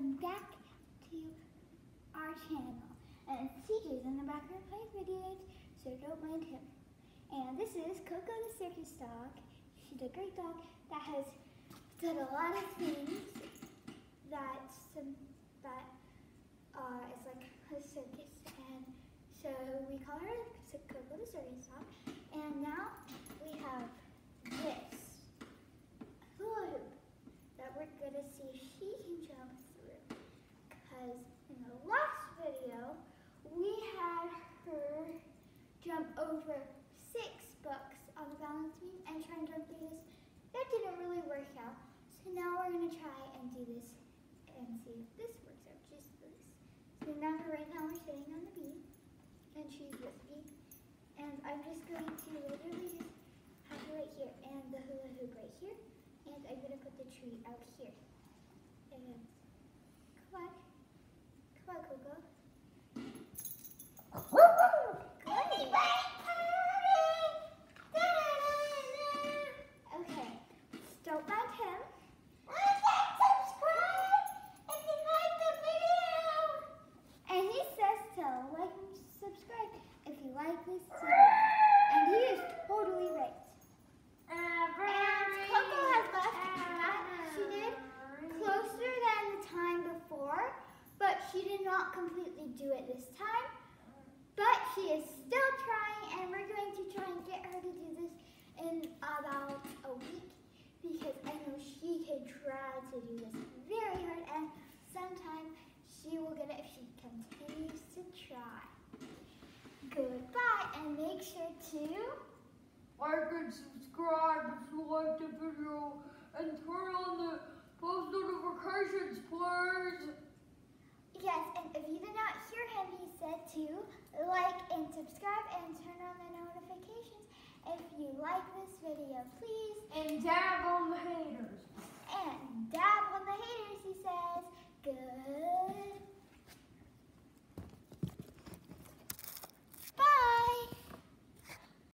welcome back to our channel. And CJ's in the background playing videos, so don't mind him. And this is Coco the circus dog. She's a great dog that has done a lot of things that some that uh, is like a circus, and so we call her Coco the circus dog. And now we have this hula hoop that we're gonna see if she can jump through. Because in the last video, we had her jump over six books on the balance beam and try and jump through this. That didn't really work out. So now we're gonna try and do this and see if this works out, just this. So now right now we're sitting on the beam and she's with me. And I'm just going to literally just have her right here and the hula hoop right here. And I'm gonna put the tree out here. And come on. Come on, Coco. Good. Okay. Don't mind him. And he says to like and subscribe if you like this video. And he is totally right. And Coco has left that she did closer than the time before, but she did not completely do it this time. But she is still trying, and we're going to try and get her to do this in about a week because I know she can try to do this very hard, and sometime she will get it if she continues to try. Goodbye, and make sure to. Like and subscribe if you like the video and turn on the post notifications, please. Yes, and if you did not hear him, he said to like and subscribe and turn on the notifications if you like this video, please. And down.